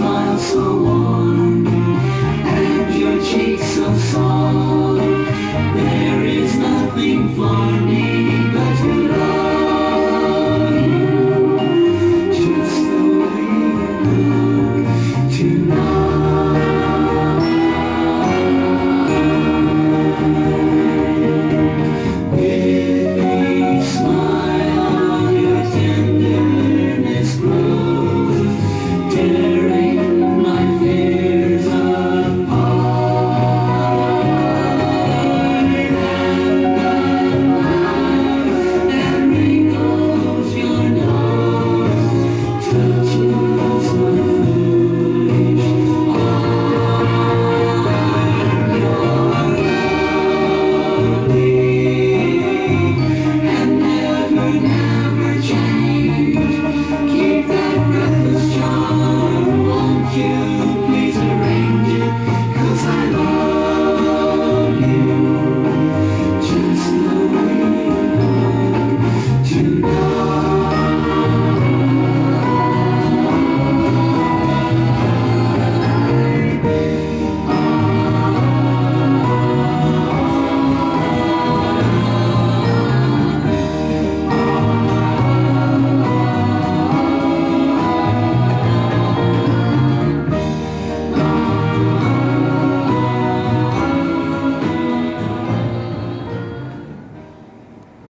smile for one.